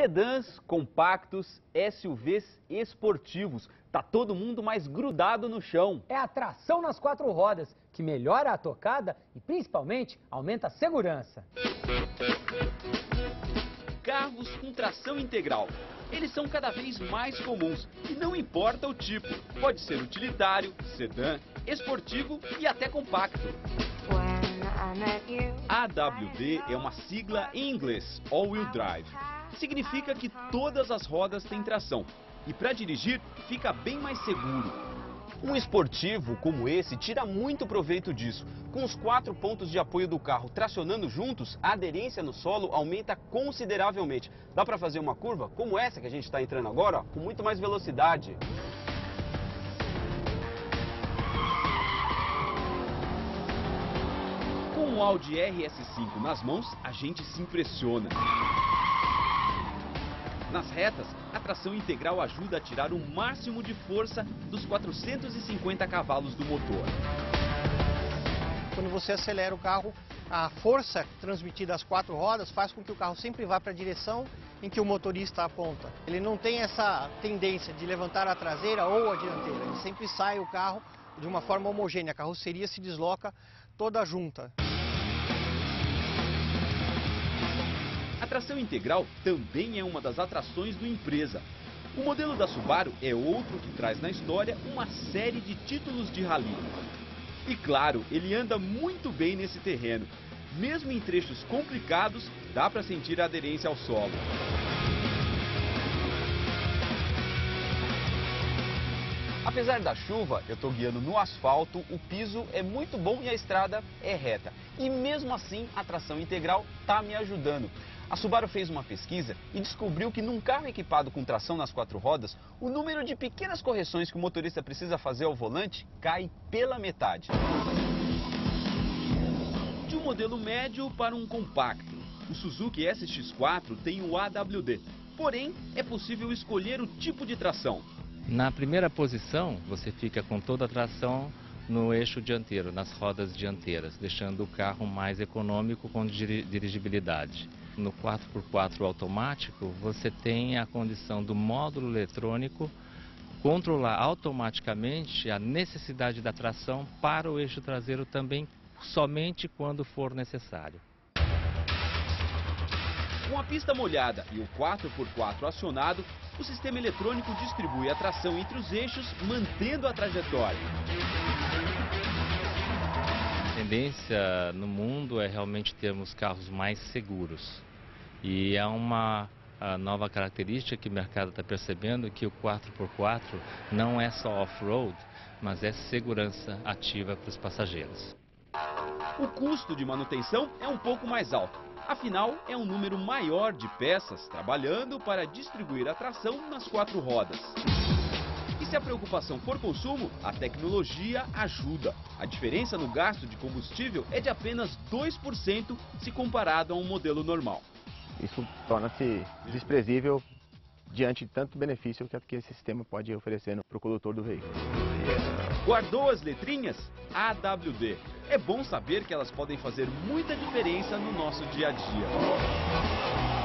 Sedãs, compactos, SUVs esportivos. Tá todo mundo mais grudado no chão. É a tração nas quatro rodas, que melhora a tocada e principalmente aumenta a segurança. Carros com tração integral. Eles são cada vez mais comuns e não importa o tipo. Pode ser utilitário, sedã, esportivo e até compacto. AWD é uma sigla em inglês, All Wheel Drive. Significa que todas as rodas têm tração e para dirigir fica bem mais seguro. Um esportivo como esse tira muito proveito disso. Com os quatro pontos de apoio do carro tracionando juntos, a aderência no solo aumenta consideravelmente. Dá para fazer uma curva como essa que a gente está entrando agora, ó, com muito mais velocidade. O Audi RS5 nas mãos, a gente se impressiona. Nas retas, a tração integral ajuda a tirar o máximo de força dos 450 cavalos do motor. Quando você acelera o carro, a força transmitida às quatro rodas faz com que o carro sempre vá para a direção em que o motorista aponta. Ele não tem essa tendência de levantar a traseira ou a dianteira, ele sempre sai o carro de uma forma homogênea, a carroceria se desloca toda junta. Tração integral também é uma das atrações do Empresa. O modelo da Subaru é outro que traz na história uma série de títulos de rally. E claro, ele anda muito bem nesse terreno. Mesmo em trechos complicados, dá para sentir a aderência ao solo. Apesar da chuva, eu estou guiando no asfalto, o piso é muito bom e a estrada é reta. E mesmo assim, a tração integral está me ajudando. A Subaru fez uma pesquisa e descobriu que num carro equipado com tração nas quatro rodas, o número de pequenas correções que o motorista precisa fazer ao volante cai pela metade. De um modelo médio para um compacto, o Suzuki SX4 tem o AWD, porém é possível escolher o tipo de tração. Na primeira posição, você fica com toda a tração no eixo dianteiro, nas rodas dianteiras, deixando o carro mais econômico com dirigibilidade. No 4x4 automático, você tem a condição do módulo eletrônico controlar automaticamente a necessidade da tração para o eixo traseiro também, somente quando for necessário. Com a pista molhada e o 4x4 acionado, o sistema eletrônico distribui a tração entre os eixos, mantendo a trajetória tendência no mundo é realmente termos carros mais seguros. E é uma nova característica que o mercado está percebendo que o 4x4 não é só off-road, mas é segurança ativa para os passageiros. O custo de manutenção é um pouco mais alto. Afinal, é um número maior de peças trabalhando para distribuir a tração nas quatro rodas. E se a preocupação for consumo, a tecnologia ajuda. A diferença no gasto de combustível é de apenas 2% se comparado a um modelo normal. Isso torna-se desprezível diante de tanto benefício que esse sistema pode oferecer para o condutor do veículo. Guardou as letrinhas? AWD. É bom saber que elas podem fazer muita diferença no nosso dia a dia.